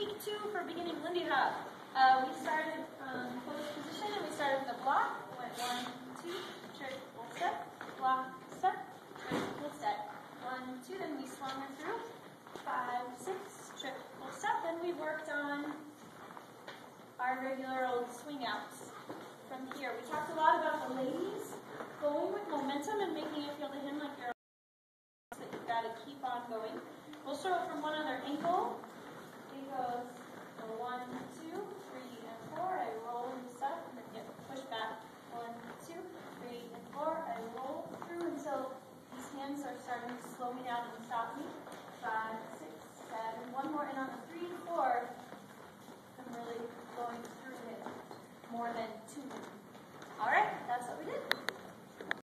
week two for beginning Lindy Hop. Uh, we started from post position and we started with a block. Went one, two, triple step, block, step, triple step. One, two, then we swung her through. Five, six, triple step. Then we worked on our regular old swing outs from here. We talked a lot about the ladies going with momentum and making it feel to him like you're that you've got to keep on going. We'll show it from one other angle. It goes one, two, three, and four. I roll and step, and then get push back. One, two, three, and four. I roll through until these hands are starting to slow me down and stop me. Five, six, seven. One more, and on the three, four, I'm really going through it more than two. Right.